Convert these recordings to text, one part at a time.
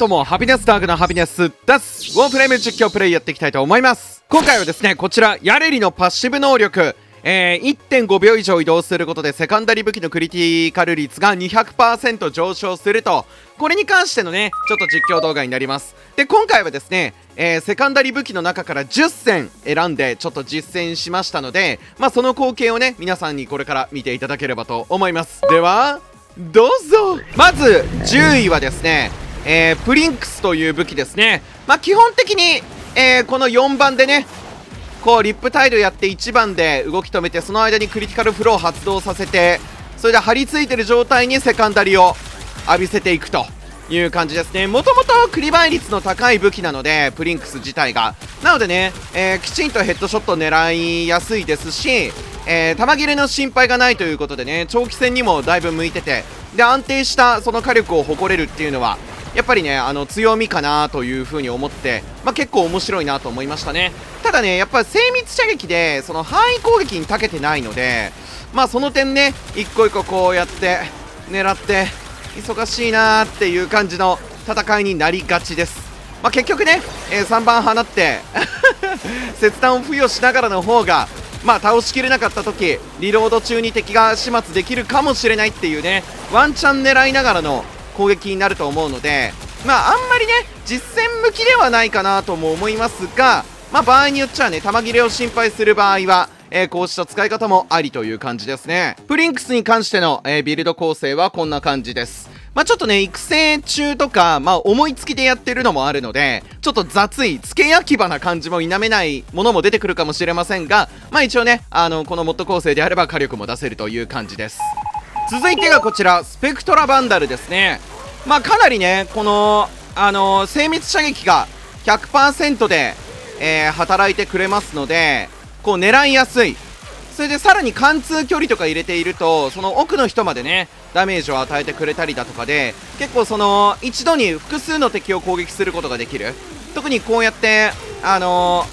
どうも、ハピネスダーグのハピネスです。ウォーフレーム実況プレイやっていきたいと思います。今回はですね、こちら、ヤレリのパッシブ能力、えー、1.5秒以上移動することでセカンダリ武器のクリティカル率が200%上昇すると、これに関してのね、ちょっと実況動画になります。で、今回はですね、えー、セカンダリ武器の中から10選選んでちょっと実践しましたので、まあ、その光景をね、皆さんにこれから見ていただければと思います。では、どうぞまず、10位はですね、えー、プリンクスという武器ですね。まあ、基本的に、えー、この4番でね、こうリップタイルやって1番で動き止めてその間にクリティカルフロー発動させてそれで張り付いてる状態にセカンダリを浴びせていくという感じですねもともとクリバイ率の高い武器なのでプリンクス自体がなのでね、えー、きちんとヘッドショット狙いやすいですし、えー、弾切れの心配がないということでね長期戦にもだいぶ向いててで安定したその火力を誇れるっていうのはやっぱりねあの強みかなというふうに思って、まあ、結構面白いなと思いましたね。ただねやっぱり精密射撃でその範囲攻撃に長けてないのでまあその点ね一個一個こうやって狙って忙しいなーっていう感じの戦いになりがちです。まあ、結局ね、えー、3番放って 切断を付与しながらの方がまあ倒しきれなかった時リロード中に敵が始末できるかもしれないっていうねワンチャン狙いながらの攻撃になると思うので、まあ、あんまりね、実戦向きではないかなとも思いますが、まあ、場合によっちゃね、弾切れを心配する場合は、えー、こうした使い方もありという感じですね。プリンクスに関しての、えー、ビルド構成はこんな感じです。まあ、ちょっとね、育成中とか、まあ、思いつきでやってるのもあるので、ちょっと雑い、付け焼き場な感じも否めないものも出てくるかもしれませんが、まあ、一応ね、あの、このモッド構成であれば火力も出せるという感じです。続いてがこちら、スペクトラバンダルですね。まあ、かなりね、この、あのー、精密射撃が100%で、えー、働いてくれますので、こう狙いやすい。それでさらに貫通距離とか入れていると、その奥の人までね、ダメージを与えてくれたりだとかで、結構その、一度に複数の敵を攻撃することができる。特にこうやって、あの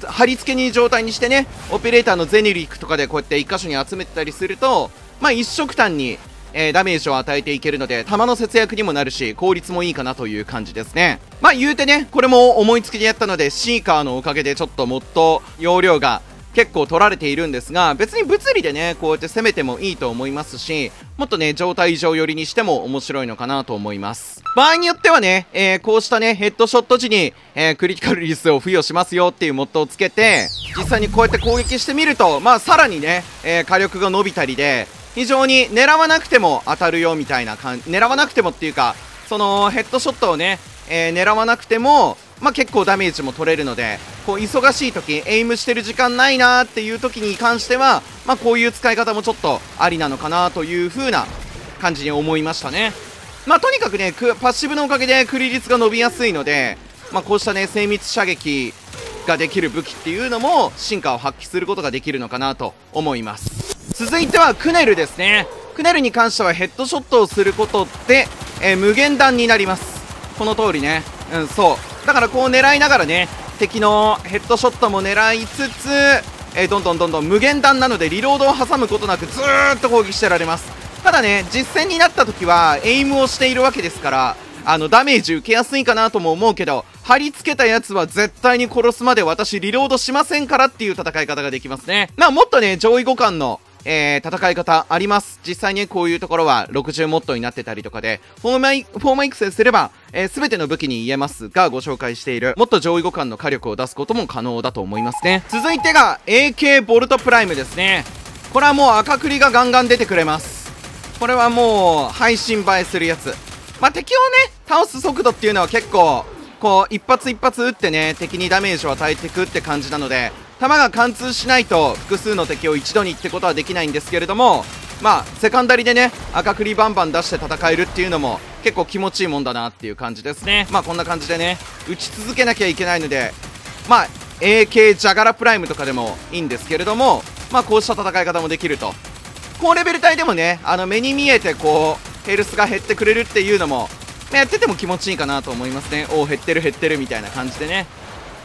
ー、貼り付けに状態にしてね、オペレーターのゼニリックとかでこうやって1箇所に集めてたりすると、まあ一色単にえー、ダメージを与えていけるので、弾の節約にもなるし、効率もいいかなという感じですね。まあ言うてね、これも思いつきでやったので、シーカーのおかげでちょっともっと容量が結構取られているんですが、別に物理でね、こうやって攻めてもいいと思いますし、もっとね、状態上寄りにしても面白いのかなと思います。場合によってはね、えー、こうしたね、ヘッドショット時に、えー、クリティカルリスを付与しますよっていうモッドをつけて、実際にこうやって攻撃してみると、まあさらにね、えー、火力が伸びたりで、非常に狙わなくても当たるよみたいな感じ狙わなくてもっていうかそのヘッドショットをね、えー、狙わなくても、まあ、結構ダメージも取れるのでこう忙しい時エイムしてる時間ないなーっていう時に関しては、まあ、こういう使い方もちょっとありなのかなという風な感じに思いましたね。まあとにかくねパッシブのおかげでクリ率が伸びやすいので、ま、こうしたね精密射撃ができる武器っていうのも進化を発揮することができるのかなと思います。続いてはクネルですね。クネルに関してはヘッドショットをすることで、えー、無限弾になります。この通りね。うんそう。だからこう狙いながらね敵のヘッドショットも狙いつつ、えー、どんどんどんどん無限弾なのでリロードを挟むことなくずーっと攻撃してられます。ただね実戦になった時はエイムをしているわけですからあのダメージ受けやすいかなとも思うけど貼り付けたやつは絶対に殺すまで私リロードしませんからっていう戦い方ができますね。まあもっとね上位互換のえー、戦い方あります。実際にこういうところは60モッドになってたりとかで、フォーマイ、フォーマ育成すれば、えー、全ての武器に言えますが、ご紹介している、もっと上位互換の火力を出すことも可能だと思いますね。続いてが、AK ボルトプライムですね。これはもう赤栗がガンガン出てくれます。これはもう、配信映えするやつ。まあ、敵をね、倒す速度っていうのは結構、こう、一発一発撃ってね、敵にダメージを与えていくって感じなので、弾が貫通しないと複数の敵を一度にってことはできないんですけれどもまあセカンダリでね赤クリバンバン出して戦えるっていうのも結構気持ちいいもんだなっていう感じですね。まあこんな感じでね打ち続けなきゃいけないのでまあ AK ジャガラプライムとかでもいいんですけれどもまあこうした戦い方もできると。高レベル帯でもねあの目に見えてこうヘルスが減ってくれるっていうのもやってても気持ちいいかなと思いますね。おお減ってる減ってるみたいな感じでね。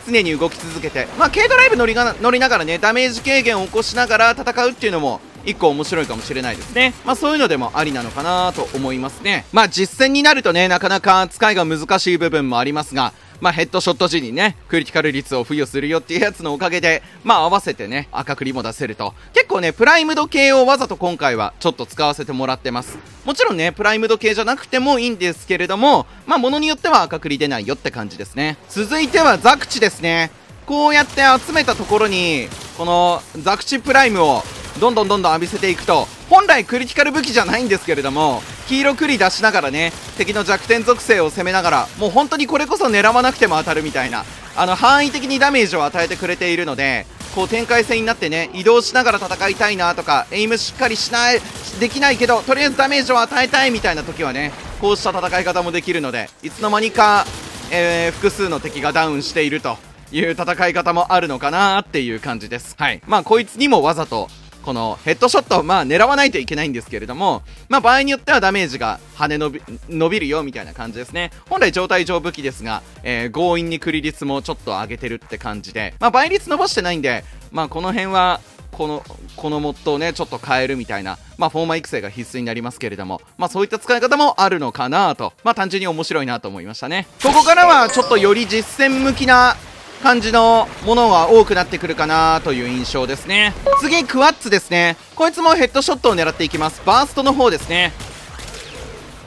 常に動き続けて、まあ、軽ドライブ乗りが乗りながらねダメージ軽減を起こしながら戦うっていうのも1個面白いかもしれないですね。まあそういうのでもありなのかなと思いますね。まあ実戦になるとねなかなか使いが難しい部分もありますがまあ、ヘッドショット時にね、クリティカル率を付与するよっていうやつのおかげで、まあ、合わせてね、赤クリも出せると。結構ね、プライムド系をわざと今回はちょっと使わせてもらってます。もちろんね、プライムド系じゃなくてもいいんですけれども、まあ、ものによっては赤クリ出ないよって感じですね。続いてはザクチですね。こうやって集めたところに、このザクチプライムをどんどんどんどん浴びせていくと、本来クリティカル武器じゃないんですけれども、黄色クリ出しながらね敵の弱点属性を攻めながらもう本当にこれこそ狙わなくても当たるみたいなあの範囲的にダメージを与えてくれているのでこう展開戦になってね移動しながら戦いたいなとかエイムしっかりしないできないけどとりあえずダメージを与えたいみたいな時はねこうした戦い方もできるのでいつの間にか、えー、複数の敵がダウンしているという戦い方もあるのかなっていう感じです。はい。まあこいつにもわざとこのヘッドショット、まあ狙わないといけないんですけれども、まあ場合によってはダメージが跳ね伸び伸びるよみたいな感じですね。本来状態上武器ですが、えー、強引にクリ率もちょっと上げてるって感じで、まあ倍率伸ばしてないんで、まあこの辺は、この、このモッドをね、ちょっと変えるみたいな、まあ、フォーマー育成が必須になりますけれども、まあ、そういった使い方もあるのかなと、まあ、単純に面白いなと思いましたね。ここからは、ちょっとより実践向きな感じのものが多くなってくるかなという印象ですね。次クワッツですね。こいつもヘッドショットを狙っていきます。バーストの方ですね。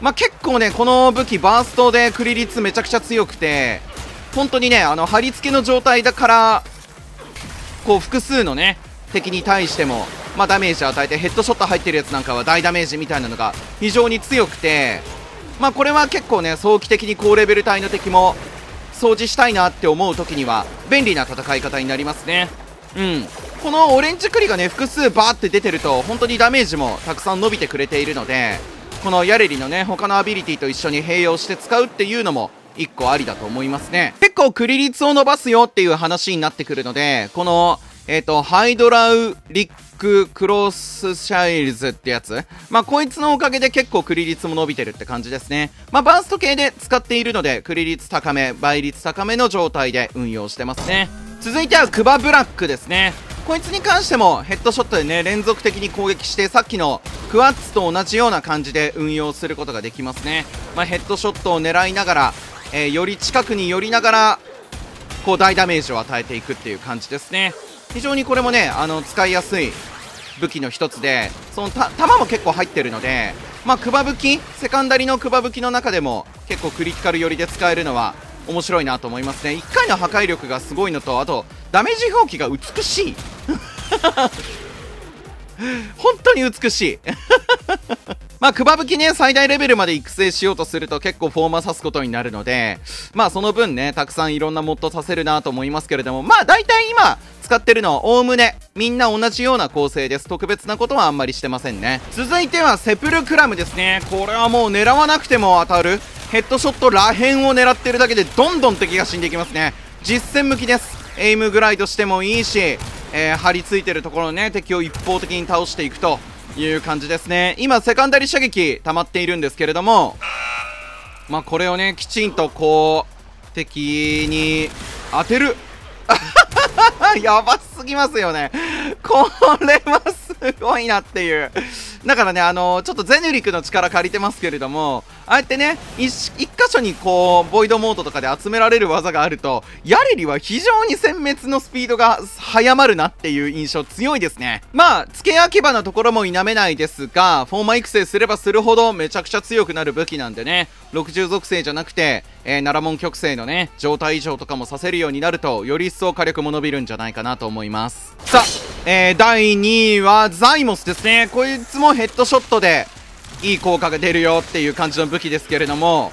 まあ、結構ねこの武器バーストでクリ率めちゃくちゃ強くて本当にねあの貼り付けの状態だからこう複数のね敵に対しても、まあ、ダメージを与えてヘッドショット入ってるやつなんかは大ダメージみたいなのが非常に強くてまあこれは結構ね早期的に高レベル帯の敵も掃除したいなって思う時には便利な戦い方になりますね。うん。このオレンジクリがね複数バーって出てると本当にダメージもたくさん伸びてくれているのでこのヤレリのね他のアビリティと一緒に併用して使うっていうのも1個ありだと思いますね。結構クリ率を伸ばすよっていう話になってくるのでこのえっ、ー、と Hydraulic Crosshairs ってやつ。まあ、こいつのおかげで結構クリ率も伸びてるって感じですね。まあ、バースト系で使っているので、クリ率高め、倍率高めの状態で運用してますね。続いてはクバブラックですね。こいつに関してもヘッドショットでね、連続的に攻撃して、さっきのクワッツと同じような感じで運用することができますね。まあ、ヘッドショットを狙いながら、えー、より近くに寄りながら、こう大ダメージを与えていくっていう感じですね。非常にこれもねあの使いやすい武器の一つでそのた弾も結構入ってるのでまあクバ武器セカンダリのクバ武器の中でも結構クリティカル寄りで使えるのは面白いなと思いますね。1回の破壊力がすごいのとあとダメージ表記が美しい。本当に美しい。まあ、クバブキね、最大レベルまで育成しようとすると結構フォーマーさすことになるので、まあその分ね、たくさんいろんなモッドさせるなと思いますけれども、まあ大体今使ってるのはおおむねみんな同じような構成です。特別なことはあんまりしてませんね。続いてはセプルクラムですね。これはもう狙わなくても当たる。ヘッドショットらへんを狙ってるだけでどんどん敵が死んでいきますね。実戦向きです。エイムグライドしてもいいし、えー、張り付いてるところね、敵を一方的に倒していくという感じですね今セカンダリ射撃溜まっているんですけれどもまあこれをねきちんとこう敵に当てる やばすぎますよね。これはごいなっていうだからね、あのー、ちょっとゼネリクの力借りてますけれども、ああやってね、一箇所にこう、ボイドモードとかで集められる技があると、ヤレリは非常に殲滅のスピードが早まるなっていう印象強いですね。まあ、付け焼き場のところも否めないですが、フォーマ育成すればするほどめちゃくちゃ強くなる武器なんでね、60属性じゃなくて、えー、奈良門極性のね、状態異常とかもさせるようになると、より一層火力も伸びるんじゃないかなと思います。さあ、えー、第2位はザイモスですね。こいつもヘッドショットでいい効果が出るよっていう感じの武器ですけれども、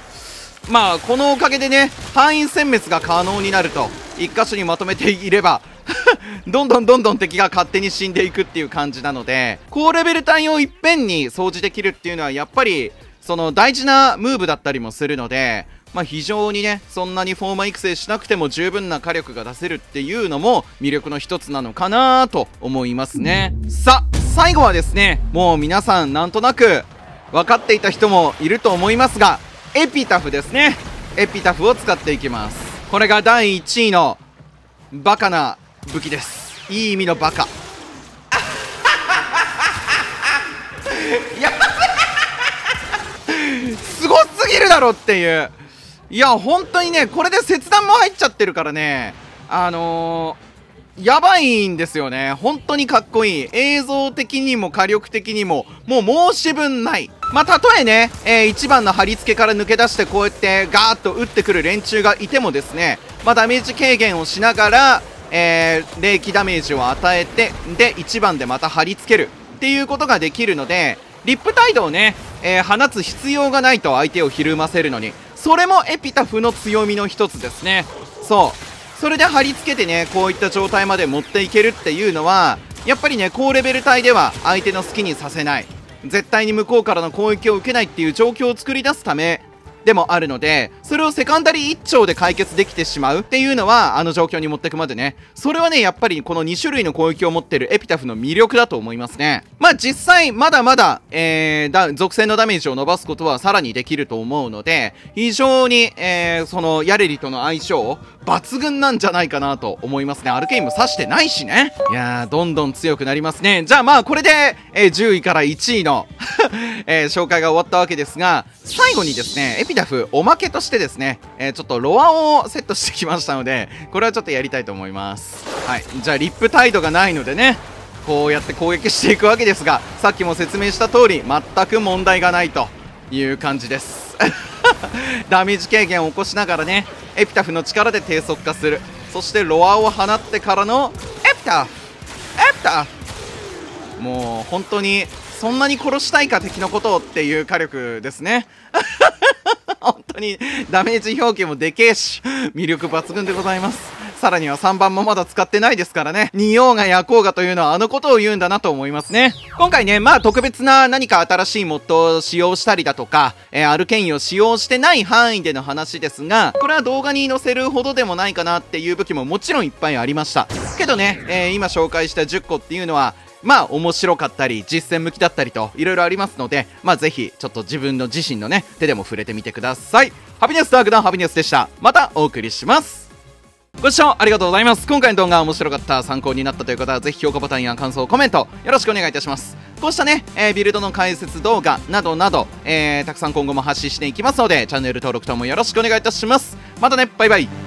まあ、このおかげでね、範囲殲滅が可能になると、1箇所にまとめていれば どんどんどんどん敵が勝手に死んでいくっていう感じなので、高レベル帯をいっぺんに掃除できるっていうのは、やっぱり、その大事なムーブだったりもするので、まあ、非常にね、そんなにフォーマー育成しなくても十分な火力が出せるっていうのも魅力の一つなのかなと思いますね。さあ、最後はですね、もう皆さんなんとなく分かっていた人もいると思いますが、エピタフですね。エピタフを使っていきます。これが第1位のバカな武器です。いい意味のバカ。やすごすぎるだろっていういや本当にねこれで切断も入っちゃってるからね。あのー、やばいんですよね。本当にかっこいい。映像的にも火力的にももう申し分ない。まあ、たとえね、えー、1番の貼り付けから抜け出してこうやってガーッと打ってくる連中がいてもですね、まあ、ダメージ軽減をしながら、えー、霊気ダメージを与えてで1番でまた貼り付ける。っていうことができるのでリップタイドをね、えー、放つ必要がないと相手をひるませるのに。それもエピタフの強みの一つですね。そう。それで貼り付けてねこういった状態まで持っていけるっていうのはやっぱりね高レベル帯では相手の好きにさせない。絶対に向こうからの攻撃を受けないっていう状況を作り出すためでもあるので、それをセカンダリー1丁で解決できてしまうっていうのは、あの状況に持ってくまでね、それはね、やっぱりこの2種類の攻撃を持ってるエピタフの魅力だと思いますね。まあ実際、まだまだ、えー、だ、属性のダメージを伸ばすことはさらにできると思うので、非常に、えー、その、ヤレリとの相性、抜群なんじゃないかなと思いますね。アルケインも刺してないしね。いやー、どんどん強くなりますね。じゃあまあ、これで、えー、10位から1位の えー、紹介が終わったわけですが、最後にですね、エピタフ、おまけとしてですね、えー、ちょっとロアをセットしてきましたので、これはちょっとやりたいと思います。はい。じゃあ、リップ態度がないのでね、こうやって攻撃していくわけですが、さっきも説明した通り、全く問題がないという感じです。ダメージ軽減を起こしながらね、エピタフの力で低速化する。そしてロアを放ってからの、エピタフエピタフもう本当にそんなに殺したいか敵のことをっていう火力ですね 本当にダメージ表記もでけえし魅力抜群でございますさらには3番もまだ使ってないですからね。似ようが焼こうがというのはあのことを言うんだなと思いますね。今回ね、まあ特別な何か新しいモッドを使用したりだとか、えー、アルケインを使用してない範囲での話ですが、これは動画に載せるほどでもないかなっていう武器ももちろんいっぱいありました。けどね、えー、今紹介した10個っていうのは、まあ面白かったり実践向きだったりといろいろありますのでまあぜひちょっと自分の自身のね手でも触れてみてください。ハピネスダークダウンハピネスでした。またお送りします。ご視聴ありがとうございます。今回の動画面白かった参考になったという方はぜひ評価ボタンや感想コメントよろしくお願いいたします。こうしたね、えー、ビルドの解説動画などなど、えー、たくさん今後も発信していきますのでチャンネル登録ともよろしくお願いいたします。またねバイバイ。